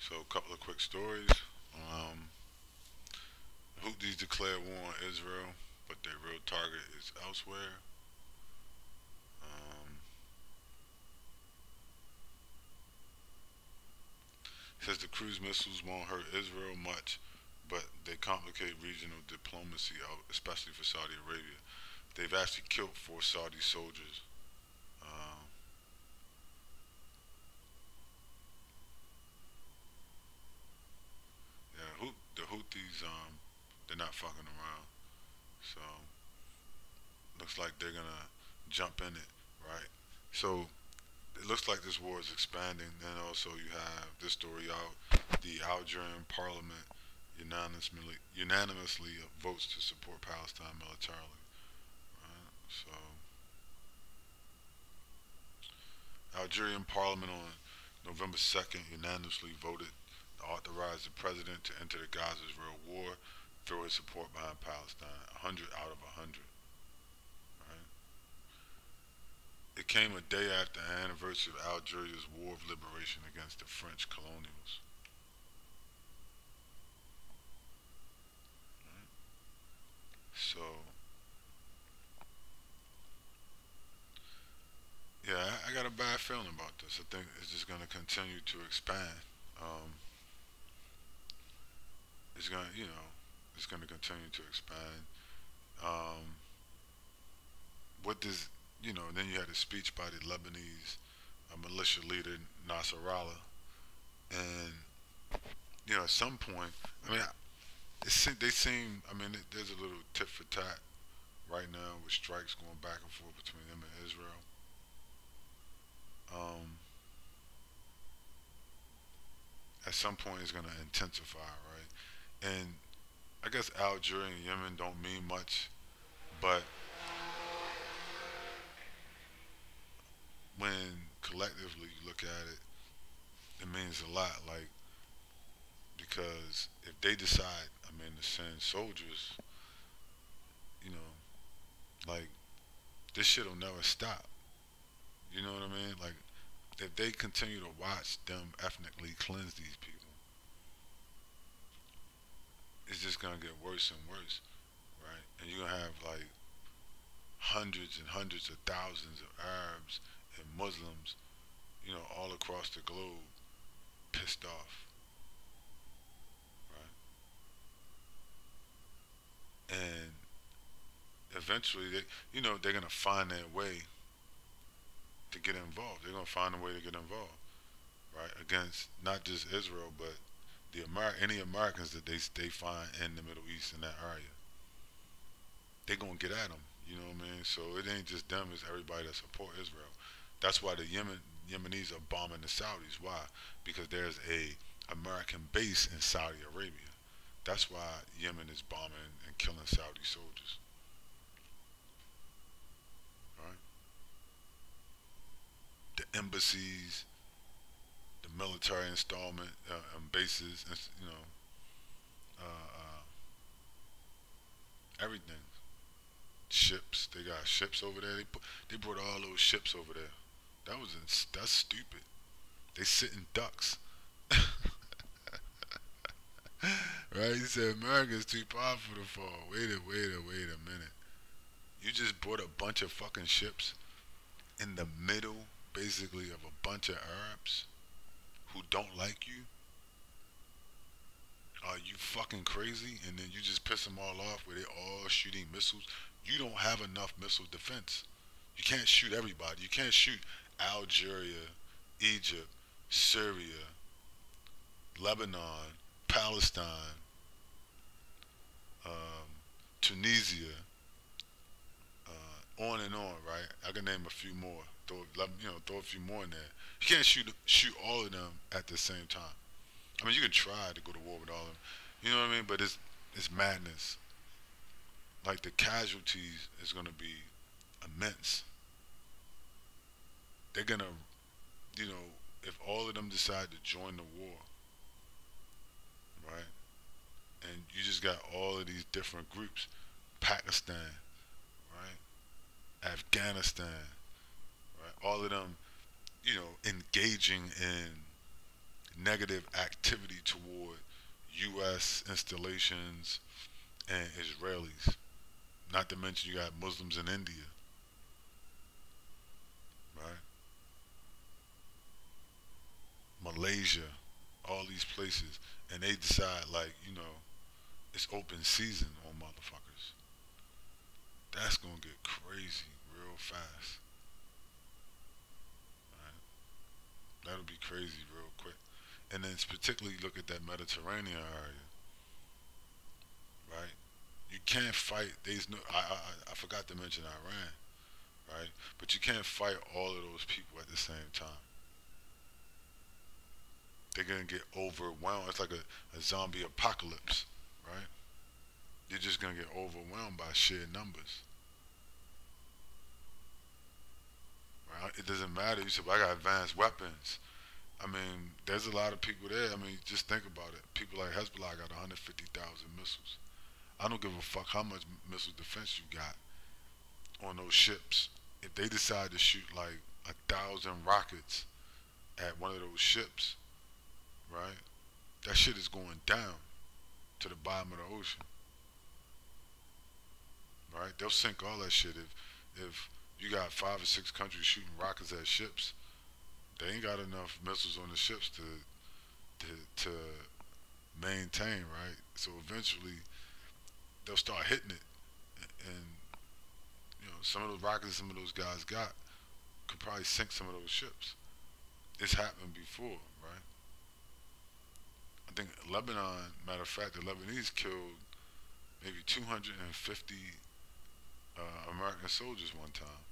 So a couple of quick stories. Um, Houthis declare war on Israel, but their real target is elsewhere. Um, says the cruise missiles won't hurt Israel much, but they complicate regional diplomacy, especially for Saudi Arabia. They've actually killed four Saudi soldiers. Um, yeah, the Houthis, um, they're not fucking around. So, looks like they're gonna jump in it, right? So, it looks like this war is expanding. Then also you have this story out: the Algerian Parliament unanimously unanimously votes to support Palestine militarily. Right? So, Algerian Parliament on November 2nd unanimously voted to authorize the president to enter the Gaza-Israel war through his support behind Palestine. 100 out of 100. It came a day after the anniversary of Algeria's War of Liberation against the French colonials. Right. So, yeah, I got a bad feeling about this. I think it's just going to continue to expand. Um, it's going to, you know, it's going to continue to expand. Um, what does you know, then you had a speech by the Lebanese uh, militia leader Nasrallah, and you know, at some point, I mean, it, they seem. I mean, there's a little tit for tat right now with strikes going back and forth between them and Israel. Um, at some point, it's going to intensify, right? And I guess Algeria and Yemen don't mean much, but when collectively you look at it, it means a lot. Like, because if they decide, I mean, to send soldiers, you know, like, this shit will never stop. You know what I mean? Like, if they continue to watch them ethnically cleanse these people, it's gonna get worse and worse, right? And you're gonna have like hundreds and hundreds of thousands of Arabs and Muslims, you know, all across the globe pissed off. Right? And eventually, they, you know, they're going to find their way to get involved. They're going to find a way to get involved, right? Against not just Israel, but the Amer any Americans that they, they find in the Middle East in that area. They're going to get at them. You know what I mean? So it ain't just them, it's everybody that support Israel. That's why the Yemen Yemenis are bombing the Saudis. Why? Because there's a American base in Saudi Arabia. That's why Yemen is bombing and killing Saudi soldiers. Right? The embassies, the military installment uh, and bases, you know, uh, uh, everything. Ships, they got ships over there. They put, they brought all those ships over there. That was that's stupid. They sitting ducks. right? He said America's too powerful to fall. Wait a wait a wait a minute. You just brought a bunch of fucking ships in the middle, basically, of a bunch of Arabs who don't like you. Are you fucking crazy? And then you just piss them all off where they're all shooting missiles. You don't have enough missile defense. You can't shoot everybody. You can't shoot Algeria, Egypt, Syria, Lebanon, Palestine, um, Tunisia, uh, on and on, right? I can name a few more. Throw, you know, throw a few more in there. You can't shoot shoot all of them at the same time. I mean, you can try to go to war with all of them. You know what I mean? But it's it's madness. Like the casualties is going to be immense they're gonna, you know, if all of them decide to join the war, right? And you just got all of these different groups, Pakistan, right? Afghanistan, right? All of them, you know, engaging in negative activity toward U.S. installations and Israelis. Not to mention you got Muslims in India. Right? Malaysia, all these places. And they decide like, you know, it's open season on motherfuckers. That's gonna get crazy real fast. Right? That'll be crazy real quick. And then particularly look at that Mediterranean area. Right? You can't fight there's no I I I forgot to mention Iran, right? But you can't fight all of those people at the same time. They're gonna get overwhelmed. It's like a, a zombie apocalypse, right? You're just gonna get overwhelmed by sheer numbers. It doesn't matter. You said, well, I got advanced weapons. I mean, there's a lot of people there. I mean, just think about it. People like Hezbollah got 150,000 missiles. I don't give a fuck how much missile defense you got on those ships. If they decide to shoot like a thousand rockets at one of those ships, right? That shit is going down to the bottom of the ocean right? They'll sink all that shit if if you got five or six countries shooting rockets at ships. They ain't got enough missiles on the ships to to to maintain, right? So eventually they'll start hitting it, and you know some of those rockets some of those guys got could probably sink some of those ships. It's happened before, right? I think Lebanon, matter of fact, the Lebanese killed maybe 250 uh, American soldiers one time.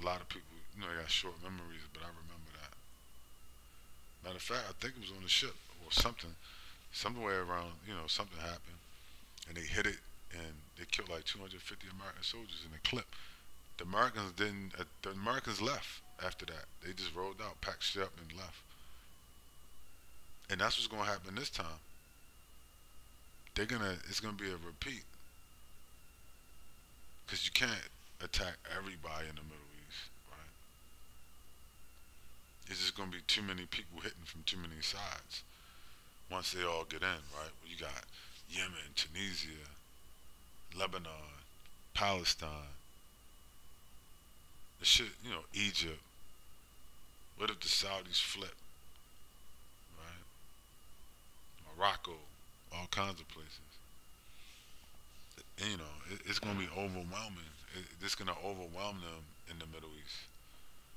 A lot of people, you know, they got short memories, but I remember that. Matter of fact, I think it was on the ship or something, somewhere around, you know, something happened, and they hit it, and they killed like 250 American soldiers in a clip. The Americans didn't. Uh, the Americans left after that. They just rolled out, packed shit up, and left. And that's what's gonna happen this time. They're gonna. It's gonna be a repeat because you can't attack everybody in the Middle East, right? It's just going to be too many people hitting from too many sides once they all get in, right? You got Yemen, Tunisia, Lebanon, Palestine, the shit, you know, Egypt. What if the Saudis flip? Right? Morocco, all kinds of places you know, it, it's going to be overwhelming. It, it's going to overwhelm them in the Middle East.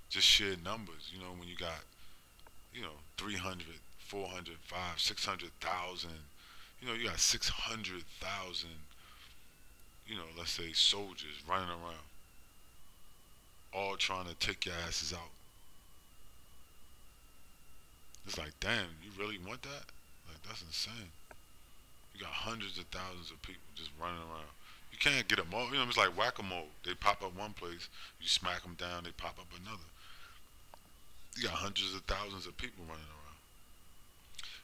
Just sheer numbers. You know, when you got, you know, 300, 400, 500, 600,000. You know, you got 600,000, you know, let's say soldiers running around, all trying to take your asses out. It's like, damn, you really want that? Like, that's insane. You got hundreds of thousands of people just running around. You can't get them all. You know, it's like whack-a-mole. They pop up one place, you smack them down, they pop up another. You got hundreds of thousands of people running around.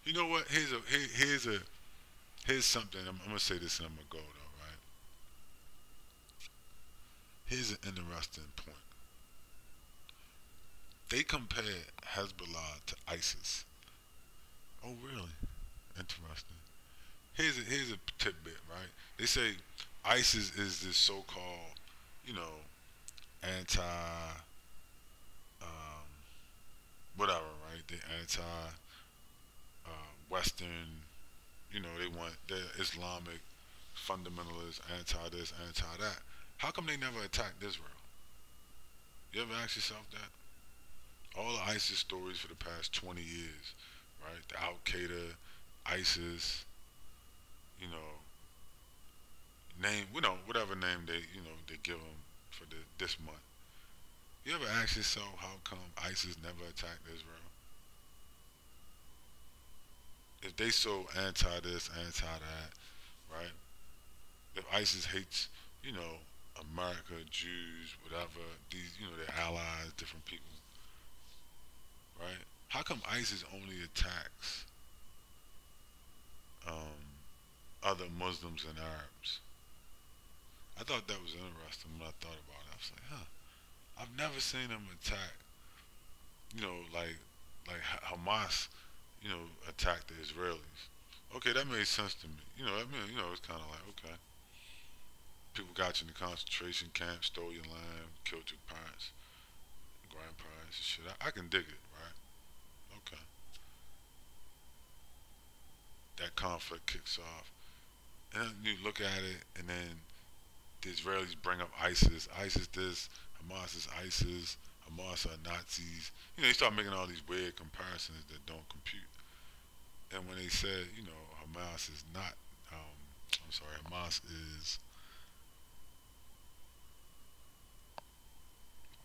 You know what? Here's a here, here's a here's something. I'm, I'm, gonna say this and I'm gonna go though, right? Here's an interesting point. They compare Hezbollah to ISIS. Oh, really? Interesting here's a, here's a tidbit, right? They say ISIS is this so-called, you know, anti, um, whatever, right? The anti uh, Western, you know, they want the Islamic fundamentalists, anti this, anti that. How come they never attacked Israel? You ever ask yourself that? All the ISIS stories for the past 20 years, right? The Al Qaeda, ISIS, you know, name, you know, whatever name they, you know, they give them for the, this month. You ever ask yourself how come ISIS never attacked Israel? If they so anti this, anti that, right? If ISIS hates, you know, America, Jews, whatever, these, you know, their allies, different people, right? How come ISIS only attacks um, other Muslims and Arabs. I thought that was interesting when I thought about it. I was like, huh, I've never seen them attack, you know, like like Hamas you know, attack the Israelis. Okay, that made sense to me. You know, I mean, you know, it's kind of like okay, people got you in the concentration camp, stole your land, killed your parents, grandparents, and shit. I, I can dig it, right? Okay. That conflict kicks off, and then you look at it, and then the Israelis bring up ISIS. ISIS this, Hamas is ISIS. Hamas are Nazis. You know, they start making all these weird comparisons that don't compute. And when they said, you know, Hamas is not, um, I'm sorry, Hamas is,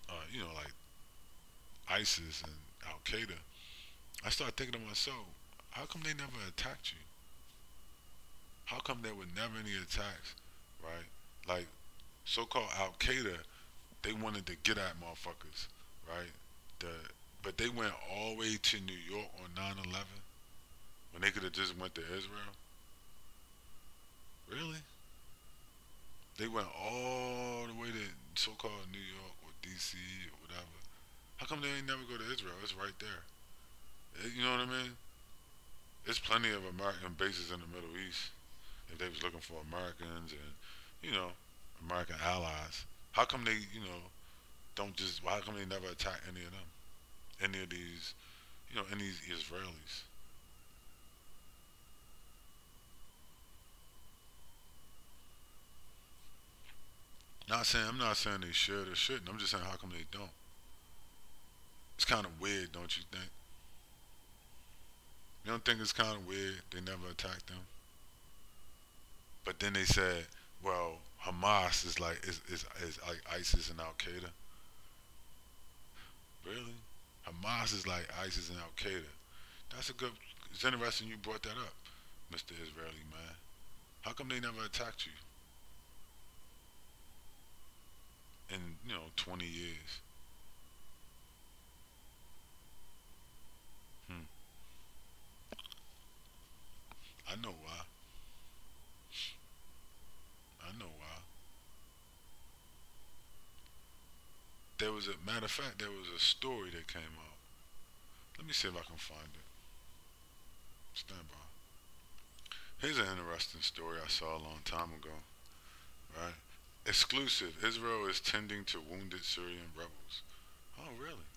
uh, you know, like ISIS and Al Qaeda, I started thinking to myself, how come they never attacked you? How come there were never any attacks, right? Like so-called Al Qaeda, they wanted to get at motherfuckers, right? The but they went all the way to New York on 9/11 when they could have just went to Israel. Really? They went all the way to so-called New York or D.C. or whatever. How come they ain't never go to Israel? It's right there. Eh, you know what I mean? There's plenty of American bases in the Middle East. If they was looking for Americans and, you know, American allies, how come they, you know, don't just? Why come they never attack any of them? Any of these, you know, any of these Israelis? Not saying I'm not saying they should or shouldn't. I'm just saying how come they don't. It's kind of weird, don't you think? You don't think it's kind of weird they never attacked them? But then they said, well, Hamas is like is is, is like ISIS and Al Qaeda. Really? Hamas is like ISIS and Al Qaeda. That's a good. It's interesting you brought that up, Mr. Israeli man. How come they never attacked you? In you know 20 years. Hmm. I know why. I know why. There was a matter of fact, there was a story that came out. Let me see if I can find it. Stand by. Here's an interesting story I saw a long time ago. Right? Exclusive. Israel is tending to wounded Syrian rebels. Oh, really?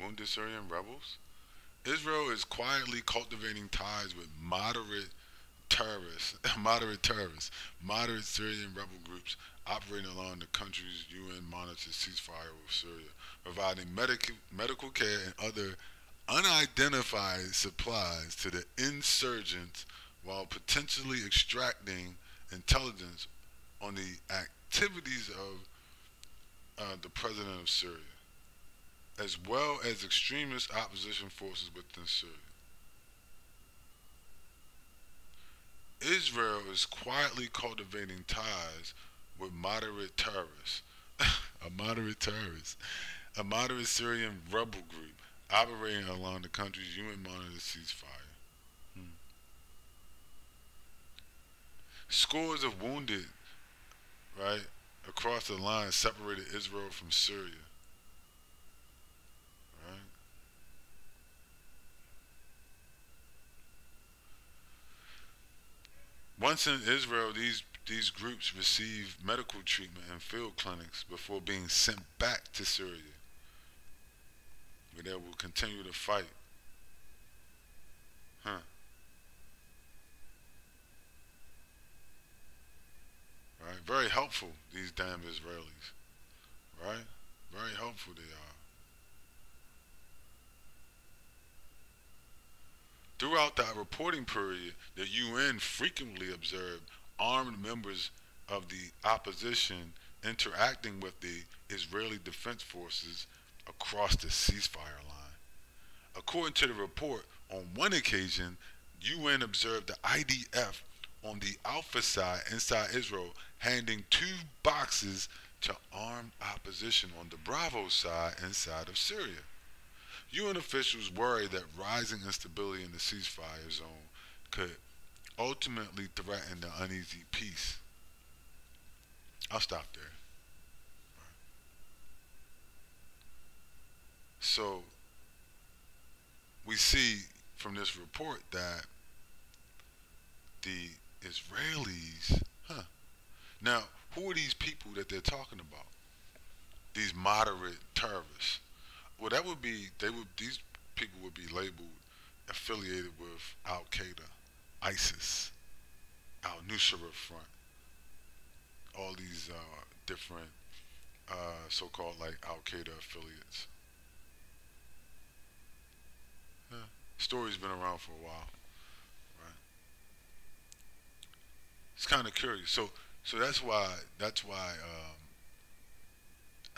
Wounded Syrian rebels? Israel is quietly cultivating ties with moderate terrorists, moderate terrorists, moderate Syrian rebel groups operating along the country's UN monitored ceasefire with Syria, providing medical, medical care and other unidentified supplies to the insurgents while potentially extracting intelligence on the activities of uh, the president of Syria, as well as extremist opposition forces within Syria. Israel is quietly cultivating ties with moderate terrorists, a moderate terrorist, a moderate Syrian rebel group operating along the country's UN monitored ceasefire. Hmm. Scores of wounded, right, across the line separated Israel from Syria. Right? Once in Israel, these these groups receive medical treatment in field clinics before being sent back to Syria, where they will continue to fight. Huh. Very helpful, these damn Israelis. Right? Very helpful they are. Throughout that reporting period, the UN frequently observed armed members of the opposition interacting with the Israeli Defense Forces across the ceasefire line. According to the report, on one occasion, UN observed the IDF on the Alpha side inside Israel handing two boxes to armed opposition on the Bravo side inside of Syria. UN officials worry that rising instability in the ceasefire zone could ultimately threaten the uneasy peace. I'll stop there. So we see from this report that the Israelis, huh? Now, who are these people that they're talking about? These moderate terrorists. Well, that would be they would these people would be labeled affiliated with Al Qaeda, ISIS, Al Nusra Front, all these uh, different uh, so-called like Al Qaeda affiliates. Yeah. Story's been around for a while, right? It's kind of curious. So, so that's why that's why um,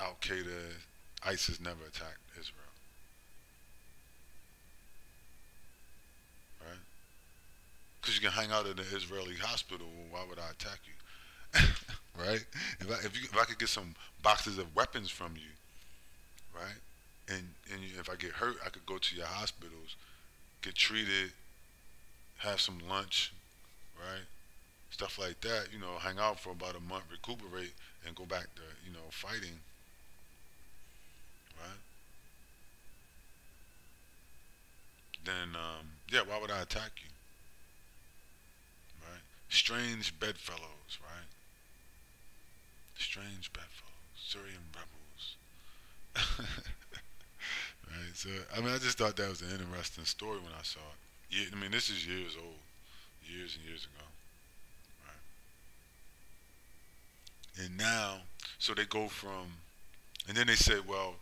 Al Qaeda, ISIS never attacked Israel. Right? Because you can hang out in an Israeli hospital, why would I attack you? right? If I, if, you, if I could get some boxes of weapons from you, right? And, and if I get hurt, I could go to your hospitals, get treated, have some lunch, right? Stuff like that, you know, hang out for about a month, recuperate, and go back to, you know, fighting right? Then, um, yeah, why would I attack you? Right? Strange bedfellows, right? Strange bedfellows, Syrian rebels. right? So, I mean, I just thought that was an interesting story when I saw it. Yeah, I mean, this is years old, years and years ago. Right? And now, so they go from, and then they say, well,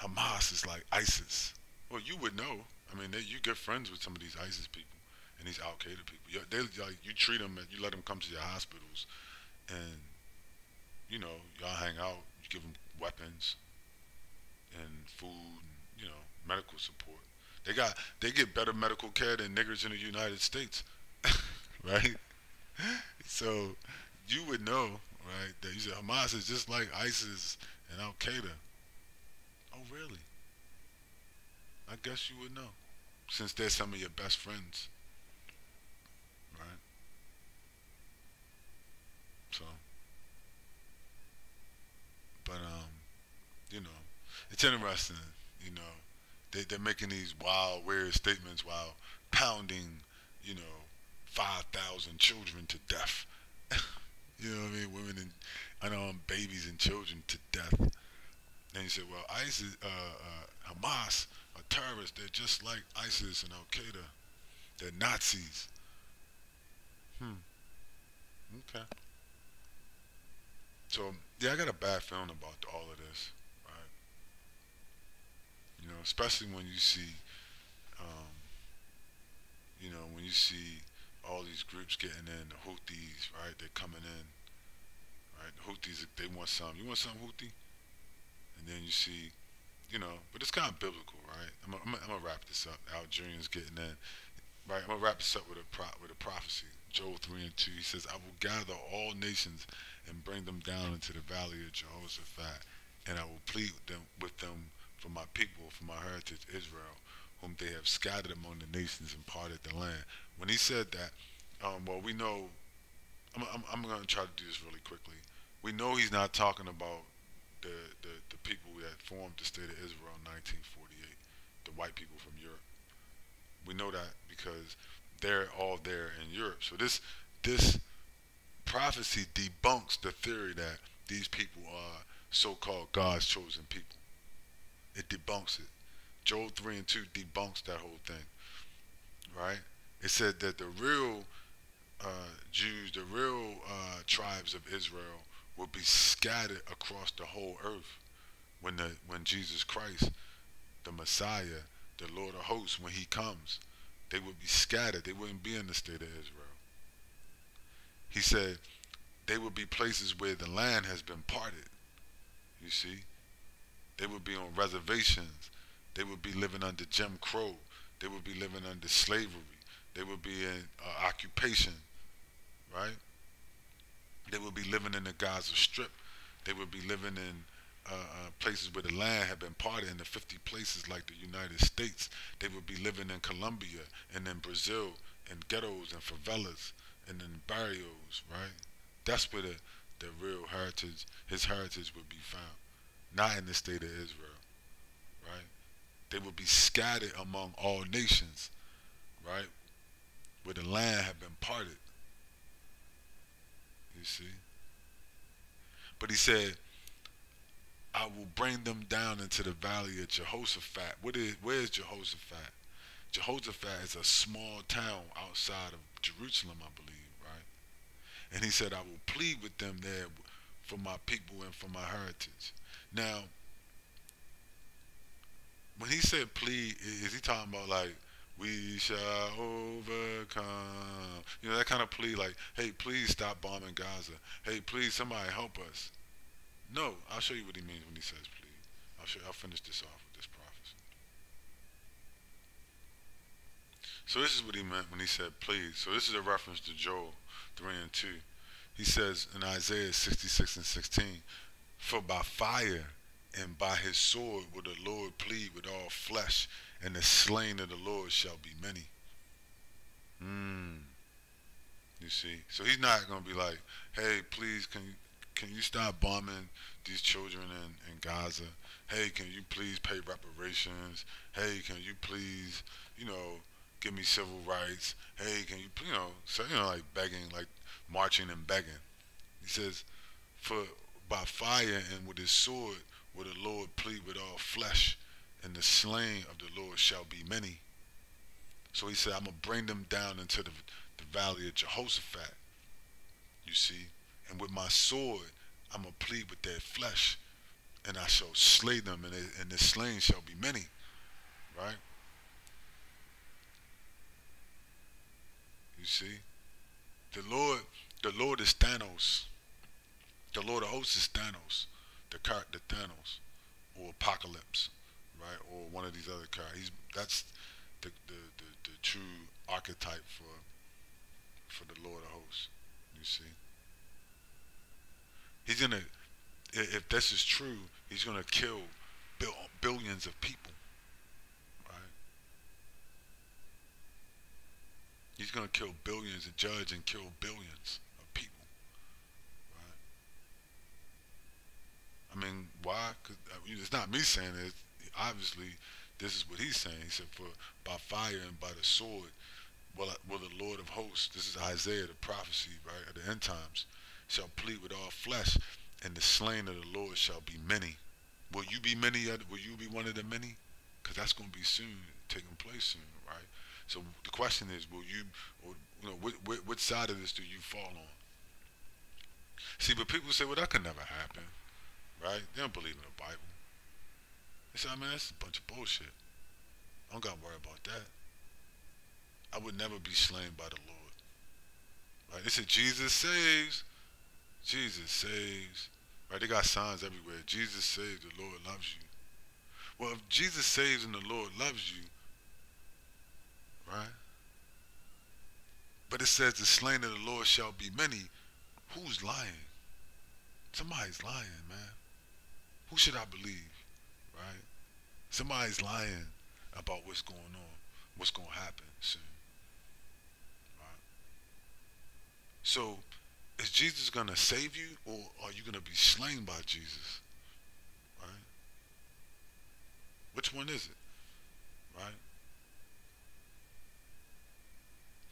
Hamas is like ISIS. Well, you would know. I mean, they, you get friends with some of these ISIS people and these Al Qaeda people. You, they like you treat them, you let them come to your hospitals, and you know y'all hang out. You give them weapons and food, and, you know, medical support. They got they get better medical care than niggers in the United States, right? So you would know, right? That you said Hamas is just like ISIS and Al Qaeda. Oh, really? I guess you would know, since they're some of your best friends. Right? So, but, um, you know, it's interesting, you know, they, they're making these wild, weird statements while pounding, you know, 5,000 children to death. you know what I mean? Women and, unarmed babies and children to death. And he said, well, ISIS, uh, uh, Hamas are terrorists. They're just like ISIS and Al Qaeda. They're Nazis. Hmm. Okay. So yeah, I got a bad feeling about all of this, right? You know, especially when you see, um, you know, when you see all these groups getting in, the Houthis, right? They're coming in, right? The Houthis, they want some. You want some Houthi? and then you see, you know, but it's kind of biblical, right? I'm gonna, I'm I'm wrap this up. Algerians getting in, right? I'm gonna wrap this up with a pro, with a prophecy. Joel three and two. He says, "I will gather all nations and bring them down into the valley of Jehoshaphat, and I will plead with them with them for my people, for my heritage Israel, whom they have scattered among the nations and parted the land." When he said that, um, well, we know. I'm, I'm, I'm going to try to do this really quickly. We know he's not talking about the, the, the people that formed the state of Israel in 1948, the white people from Europe. We know that because they're all there in Europe. So this this prophecy debunks the theory that these people are so-called God's chosen people. It debunks it. Joel 3 and 2 debunks that whole thing. Right? It said that the real uh, Jews, the real uh, tribes of Israel will be scattered across the whole earth when the when Jesus Christ, the Messiah, the Lord of hosts, when he comes, they would be scattered. They wouldn't be in the state of Israel. He said they would be places where the land has been parted. You see? They would be on reservations. They would be living under Jim Crow. They would be living under slavery. They would be in uh, occupation, right? They would be living in the Gaza Strip. They would be living in uh, uh, places where the land had been parted into 50 places like the United States. They would be living in Colombia and in Brazil in ghettos and favelas and in barrios, right? That's where the, the real heritage, his heritage would be found. Not in the state of Israel? They would be scattered among all nations. Right? Where the land had been parted. You see? But he said, I will bring them down into the valley of Jehoshaphat. What is, where is Jehoshaphat? Jehoshaphat is a small town outside of Jerusalem, I believe, right? And he said, I will plead with them there for my people and for my heritage. Now, when he said plead, is he talking about like we shall overcome? You know that kind of plea, like, hey, please stop bombing Gaza. Hey, please somebody help us. No, I'll show you what he means when he says please. I'll show. I'll finish this off with this prophecy. So this is what he meant when he said please. So this is a reference to Joel three and two. He says in Isaiah sixty six and sixteen, for by fire and by his sword will the Lord plead with all flesh, and the slain of the Lord shall be many. Hmm. You see, so he's not gonna be like, "Hey, please, can you can you stop bombing these children in, in Gaza? Hey, can you please pay reparations? Hey, can you please, you know, give me civil rights? Hey, can you, you know, so you know, like begging, like marching and begging." He says, "For by fire and with his sword will the Lord plead with all flesh, and the slain of the Lord shall be many. So he said, I'm going to bring them down into the, the valley of Jehoshaphat, you see, and with my sword I'm going to plead with their flesh, and I shall slay them, and, they, and the slain shall be many, right? You see, the Lord, the Lord is Thanos. The Lord of hosts is Thanos the car, the Thanos, or Apocalypse, right, or one of these other characters. that's the, the, the, the true archetype for for the Lord of Hosts. You see, he's gonna if this is true, he's gonna kill billions of people. Right? He's gonna kill billions and judge and kill billions. I mean, why? Cause, I mean, it's not me saying it. Obviously, this is what he's saying. He said, "For by fire and by the sword, will, will the Lord of hosts." This is Isaiah, the prophecy, right, at the end times, shall plead with all flesh, and the slain of the Lord shall be many. Will you be many? Will you be one of the many? Because that's going to be soon, taking place soon, right? So the question is, will you, or you know, which, which side of this do you fall on? See, but people say, well, that could never happen right? They don't believe in the Bible. They say, I mean, that's a bunch of bullshit. I don't got to worry about that. I would never be slain by the Lord. Right? They said, Jesus saves. Jesus saves. Right? They got signs everywhere. Jesus saves. The Lord loves you. Well, if Jesus saves and the Lord loves you, right? But it says the slain of the Lord shall be many. Who's lying? Somebody's lying, man who should I believe? Right? Somebody's lying about what's going on, what's going to happen soon. Right? So, is Jesus going to save you or are you going to be slain by Jesus? Right? Which one is it? Right?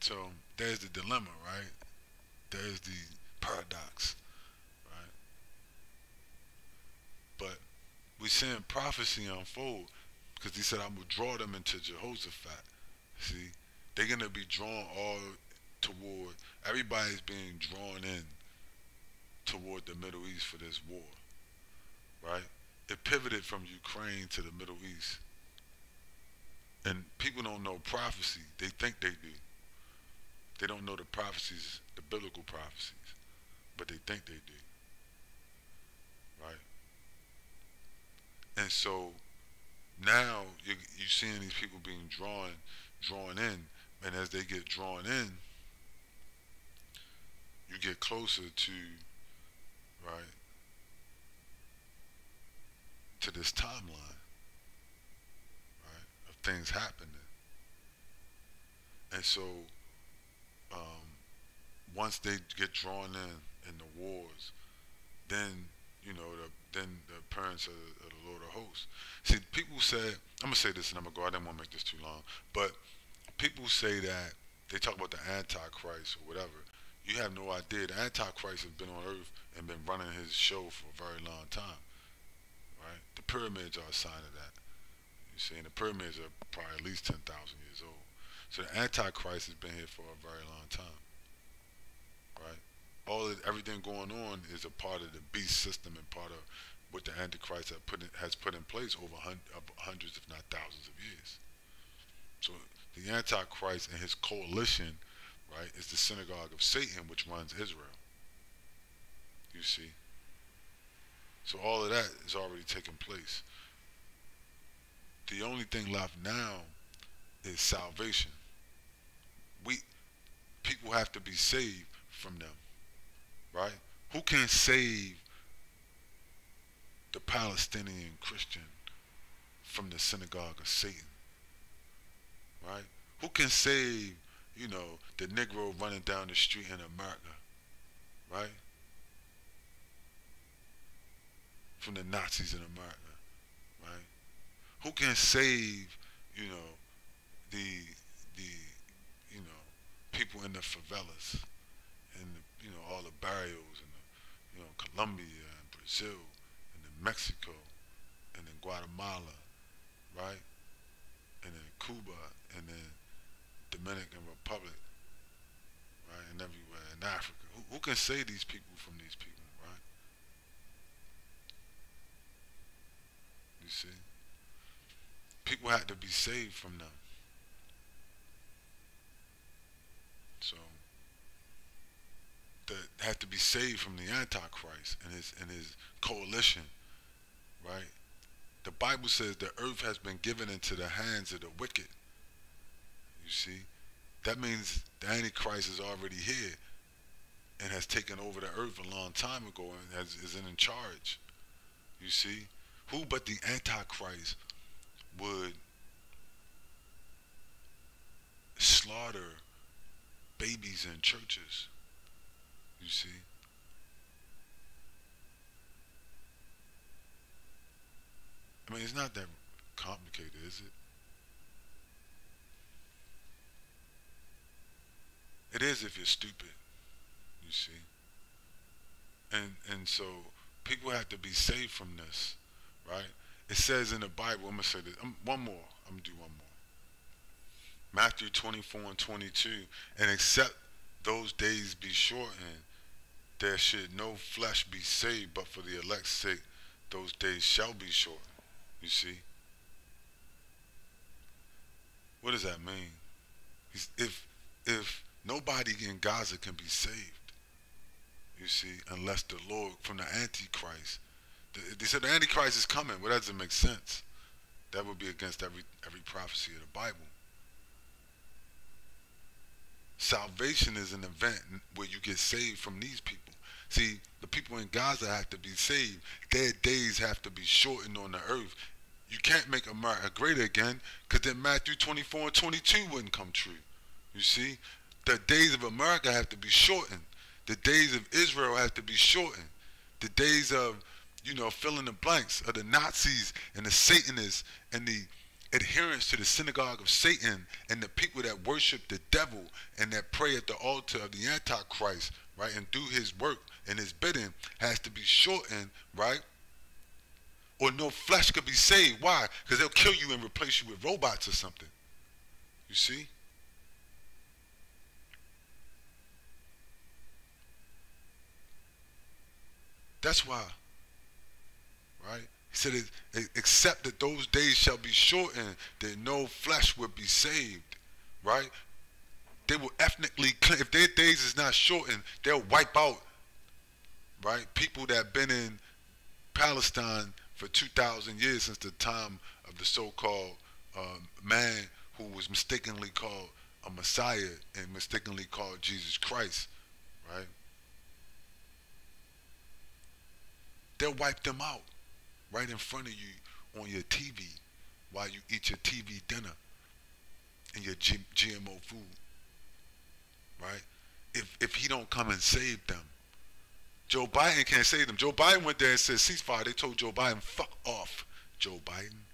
So, there's the dilemma, right? There's the paradox. But we're seeing prophecy unfold because he said, I'm going to draw them into Jehoshaphat. See, they're going to be drawn all toward, everybody's being drawn in toward the Middle East for this war, right? It pivoted from Ukraine to the Middle East. And people don't know prophecy. They think they do. They don't know the prophecies, the biblical prophecies, but they think they do. Right? And so now you you're seeing these people being drawn drawn in, and as they get drawn in, you get closer to right to this timeline, right, of things happening. And so um, once they get drawn in in the wars, then you know the than the appearance of, of the Lord of hosts. See, people say, I'm going to say this and I'm going to go, I didn't want to make this too long, but people say that they talk about the Antichrist or whatever. You have no idea. The Antichrist has been on Earth and been running his show for a very long time. Right? The pyramids are a sign of that. You see, and the pyramids are probably at least 10,000 years old. So the Antichrist has been here for a very long time. Right? All of, everything going on is a part of the beast system and part of what the Antichrist has put in, has put in place over hundreds, if not thousands of years. So the Antichrist and his coalition, right, is the synagogue of Satan, which runs Israel. You see? So all of that is already taken place. The only thing left now is salvation. We people have to be saved from them. Right? Who can save the Palestinian Christian from the synagogue of Satan? right? Who can save, you know, the Negro running down the street in America, right? From the Nazis in America, right? Who can save, you know, the the you know people in the favelas you know all the barrios in the, you know Colombia and Brazil and then Mexico and then Guatemala, right? And then Cuba and then Dominican Republic, right, and everywhere in Africa. Who, who can save these people from these people, right? You see? People had to be saved from them. So that had to be saved from the Antichrist and his and his coalition, right? The Bible says the earth has been given into the hands of the wicked. You see? That means the Antichrist is already here and has taken over the earth a long time ago and has, is in charge. You see? Who but the Antichrist would slaughter babies in churches? You see? I mean, it's not that complicated, is it? It is if you're stupid, you see. And and so people have to be saved from this, right? It says in the Bible, I'm gonna say this. One more. I'm gonna do one more. Matthew 24 and 22. And except those days be shortened, there should no flesh be saved, but for the elect's sake, those days shall be short. You see? What does that mean? If if Nobody in Gaza can be saved. You see, unless the Lord from the Antichrist. They said the Antichrist is coming. Well, that doesn't make sense. That would be against every every prophecy of the Bible. Salvation is an event where you get saved from these people. See, the people in Gaza have to be saved. Their days have to be shortened on the earth. You can't make America great again because then Matthew 24 and 22 wouldn't come true. You see? the days of America have to be shortened. The days of Israel have to be shortened. The days of, you know, filling the blanks of the Nazis and the Satanists and the adherence to the synagogue of Satan and the people that worship the devil and that pray at the altar of the Antichrist, right, and do his work and his bidding has to be shortened, right? Or no flesh could be saved. Why? Because they'll kill you and replace you with robots or something. You see? That's why. Right? He said, except that those days shall be shortened, that no flesh will be saved. Right? They will ethnically, if their days is not shortened, they'll wipe out, right? People that been in Palestine for 2,000 years since the time of the so-called uh, man who was mistakenly called a Messiah and mistakenly called Jesus Christ, right? They'll wipe them out right in front of you on your TV while you eat your TV dinner and your G GMO food. Right? If if he don't come and save them. Joe Biden can't save them. Joe Biden went there and said ceasefire. They told Joe Biden, fuck off, Joe Biden.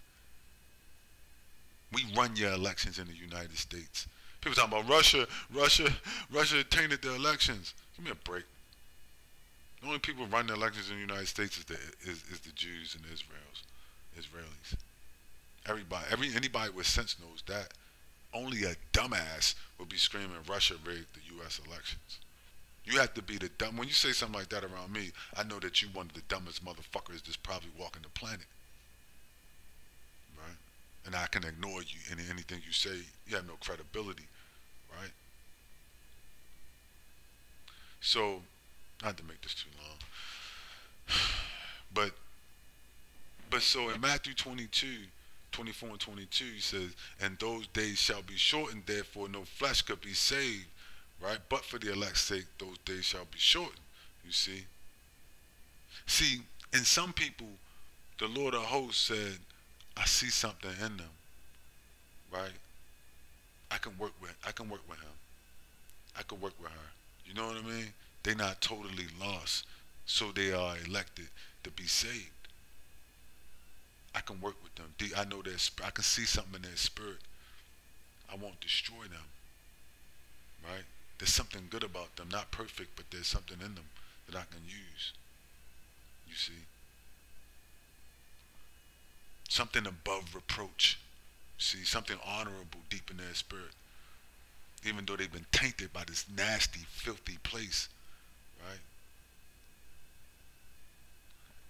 We run your elections in the United States. People talking about Russia, Russia, Russia tainted the elections. Give me a break. The only people running elections in the United States is the is, is the Jews and Israels, Israelis. Everybody, every anybody with sense knows that. Only a dumbass would be screaming Russia rigged the U.S. elections. You have to be the dumb. When you say something like that around me, I know that you one of the dumbest motherfuckers that's probably walking the planet. Right? And I can ignore you and anything you say. You have no credibility. Right? So, not to make this too long, but but so in Matthew 22, 24 and 22, he says, And those days shall be shortened, therefore no flesh could be saved, right? But for the elect's sake, those days shall be shortened, you see. See, in some people, the Lord of hosts said, I see something in them, right? I can work with, I can work with him. I can work with her. You know what I mean? They're not totally lost, so they are elected to be saved. I can work with them. I know their I can see something in their spirit. I won't destroy them. Right? There's something good about them. Not perfect, but there's something in them that I can use. You see? Something above reproach. See, something honorable deep in their spirit. Even though they've been tainted by this nasty, filthy place. Right?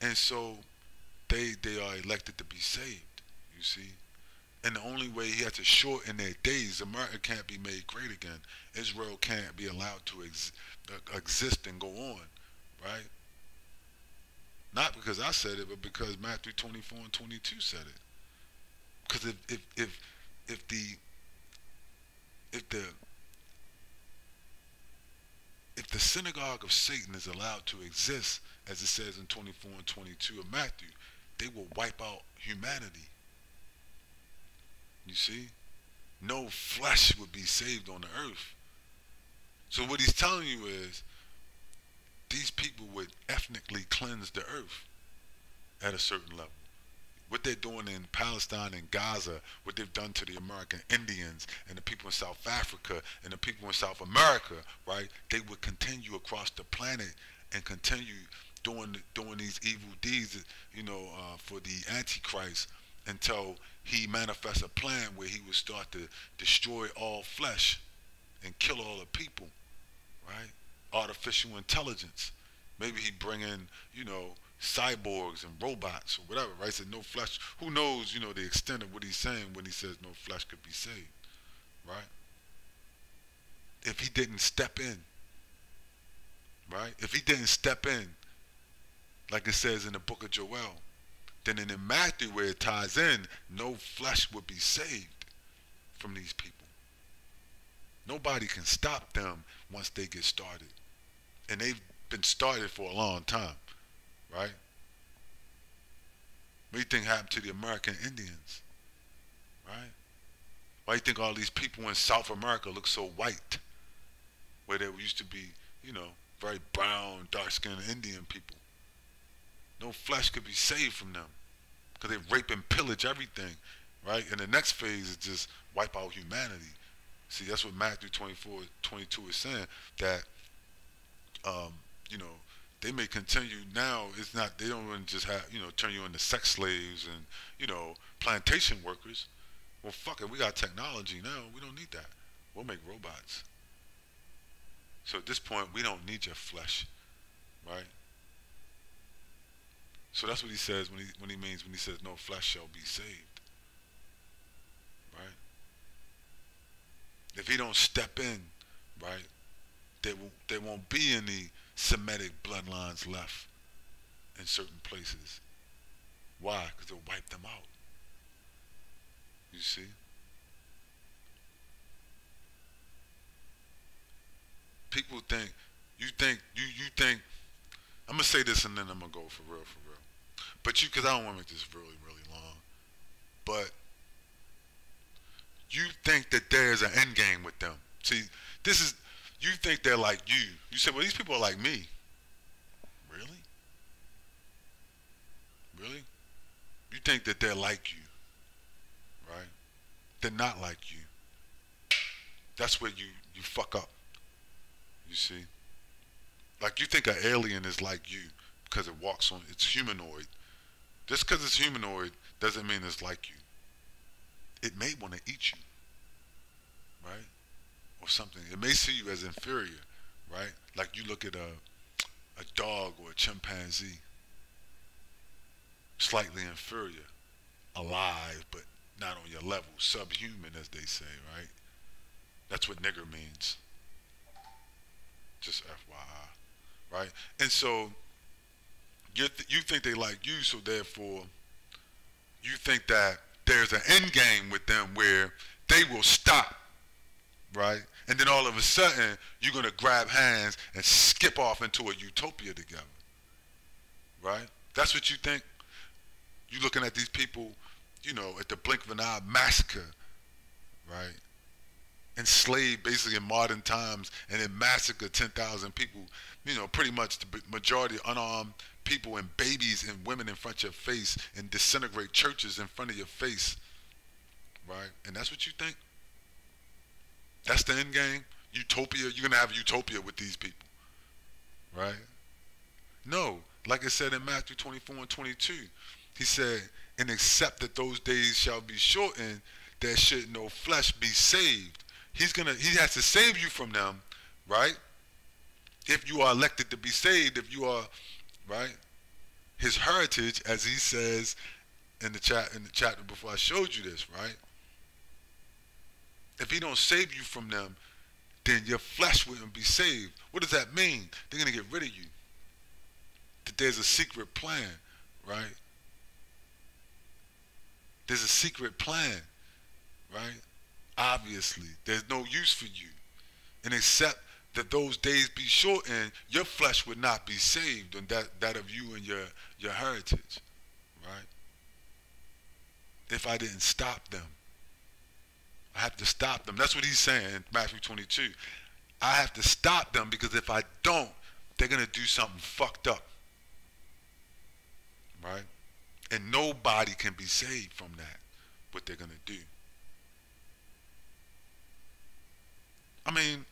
And so they they are elected to be saved. You see, and the only way he has to shorten their days, America can't be made great again. Israel can't be allowed to ex uh, exist and go on, right? Not because I said it, but because Matthew 24 and 22 said it. Because if if if if the if the if the synagogue of Satan is allowed to exist, as it says in 24 and 22 of Matthew, they will wipe out humanity. You see? No flesh would be saved on the earth. So what he's telling you is these people would ethnically cleanse the earth at a certain level. What they're doing in Palestine and Gaza, what they've done to the American Indians and the people in South Africa and the people in South America, right? They would continue across the planet and continue doing doing these evil deeds, you know, uh, for the Antichrist until he manifests a plan where he would start to destroy all flesh and kill all the people, right? Artificial intelligence. Maybe he bring in, you know, cyborgs and robots or whatever, right? So no flesh. Who knows, you know, the extent of what he's saying when he says no flesh could be saved, right? If he didn't step in, right? If he didn't step in like it says in the book of Joel. Then in Matthew, where it ties in, no flesh would be saved from these people. Nobody can stop them once they get started. And they've been started for a long time, right? What do you think happened to the American Indians? Right? Why do you think all these people in South America look so white? Where there used to be, you know, very brown, dark-skinned Indian people. No flesh could be saved from them because they rape and pillage everything, right? And the next phase is just wipe out humanity. See, that's what Matthew 24, 22 is saying, that, um, you know, they may continue now, it's not, they don't want to just have, you know, turn you into sex slaves and, you know, plantation workers. Well, fuck it, we got technology now, we don't need that. We'll make robots. So at this point, we don't need your flesh, right? So that's what he says when he when he means when he says no flesh shall be saved. Right? If he don't step in, right, there will, there won't be any Semitic bloodlines left in certain places. Why? Because they'll wipe them out. You see? People think you think you you think I'm gonna say this and then I'm gonna go for real for real. But you, because I don't want to make this really, really long. But you think that there's an end game with them. See, this is, you think they're like you. You say, well, these people are like me. Really? Really? You think that they're like you, right? They're not like you. That's where you, you fuck up. You see? Like you think an alien is like you because it walks on, it's humanoid. Just because it's humanoid doesn't mean it's like you. It may want to eat you, right? Or something. It may see you as inferior, right? Like you look at a, a dog or a chimpanzee, slightly inferior, alive, but not on your level, subhuman, as they say, right? That's what nigger means. Just FYI, right? And so you th- you think they like you, so therefore you think that there's an end game with them where they will stop, right? And then all of a sudden you're gonna grab hands and skip off into a utopia together, right? That's what you think. You're looking at these people, you know, at the blink of an eye massacre, right? Enslaved basically in modern times and then massacre 10,000 people, you know, pretty much the majority unarmed people and babies and women in front of your face and disintegrate churches in front of your face, right? And that's what you think? That's the end game? Utopia? You're going to have utopia with these people, right? No, like I said in Matthew 24 and 22, he said, and except that those days shall be shortened, there should no flesh be saved He's gonna he has to save you from them, right? If you are elected to be saved, if you are right, his heritage, as he says in the chat in the chapter before I showed you this, right? If he don't save you from them, then your flesh wouldn't be saved. What does that mean? They're gonna get rid of you. That there's a secret plan, right? There's a secret plan, right? Obviously. There's no use for you. And except that those days be shortened, your flesh would not be saved, and that, that of you and your, your heritage. Right? If I didn't stop them. I have to stop them. That's what he's saying in Matthew 22. I have to stop them because if I don't, they're going to do something fucked up. Right? And nobody can be saved from that, what they're going to do. I mean,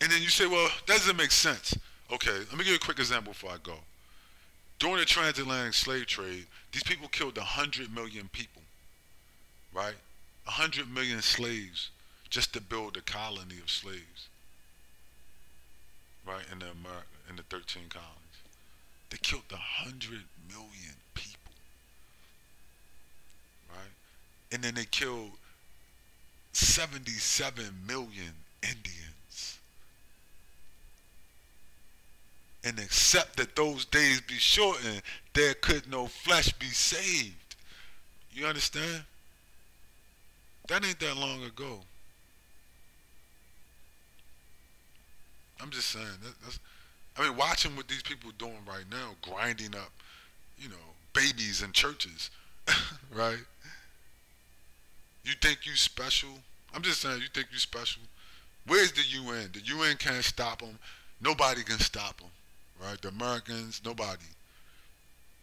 and then you say, well, that doesn't make sense. Okay, let me give you a quick example before I go. During the transatlantic slave trade, these people killed 100 million people, right? 100 million slaves just to build a colony of slaves, right, in the, America, in the 13 colonies. They killed 100 million people, right? And then they killed 77 million Indians. And except that those days be shortened, there could no flesh be saved. You understand? That ain't that long ago. I'm just saying. That, I mean, watching what these people doing right now, grinding up, you know, babies in churches, right? You think you special? I'm just saying, you think you special? Where's the UN? The UN can't stop them. Nobody can stop them, right? The Americans, nobody.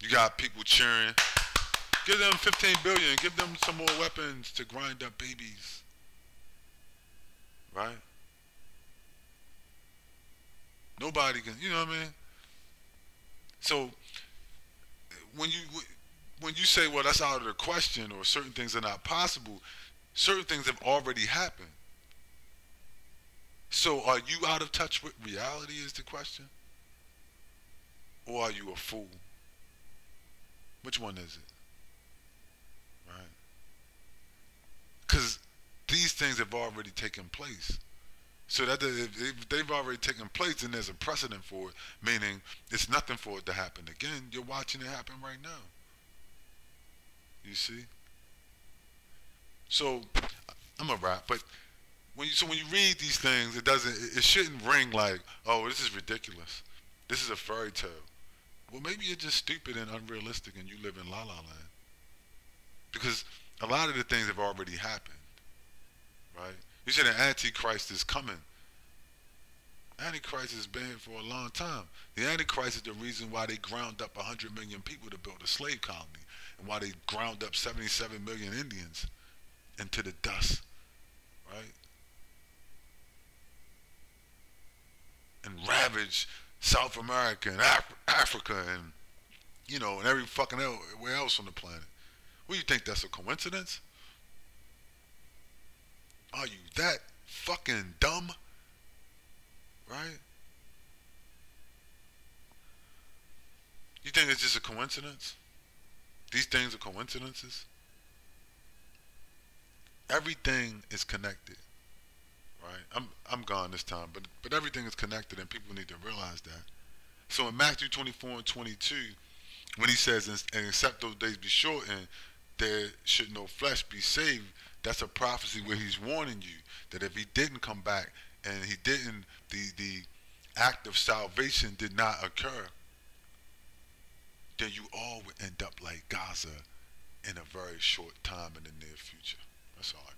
You got people cheering. Give them 15 billion. Give them some more weapons to grind up babies, right? Nobody can. You know what I mean? So when you when you say, well, that's out of the question, or certain things are not possible, certain things have already happened. So are you out of touch with reality is the question? Or are you a fool? Which one is it? Right? Because these things have already taken place. So that if they've already taken place, and there's a precedent for it, meaning it's nothing for it to happen again. You're watching it happen right now. You see? So I'm a wrap, but when you so when you read these things, it doesn't it shouldn't ring like, oh, this is ridiculous. This is a fairy tale. Well, maybe you're just stupid and unrealistic, and you live in La La Land. Because a lot of the things have already happened, right? You said an antichrist is coming. Antichrist has been for a long time. The Antichrist is the reason why they ground up 100 million people to build a slave colony, and why they ground up 77 million Indians into the dust, right? Ravage South America and Af- Africa and you know and every fucking el- where else on the planet. What do you think that's a coincidence? Are you that fucking dumb? Right? You think it's just a coincidence? These things are coincidences? Everything is connected. Right? I'm I'm gone this time, but but everything is connected and people need to realize that. So in Matthew 24 and 22, when he says, and except those days be shortened, there should no flesh be saved, that's a prophecy where he's warning you that if he didn't come back and he didn't, the, the act of salvation did not occur, then you all would end up like Gaza in a very short time in the near future. That's all I.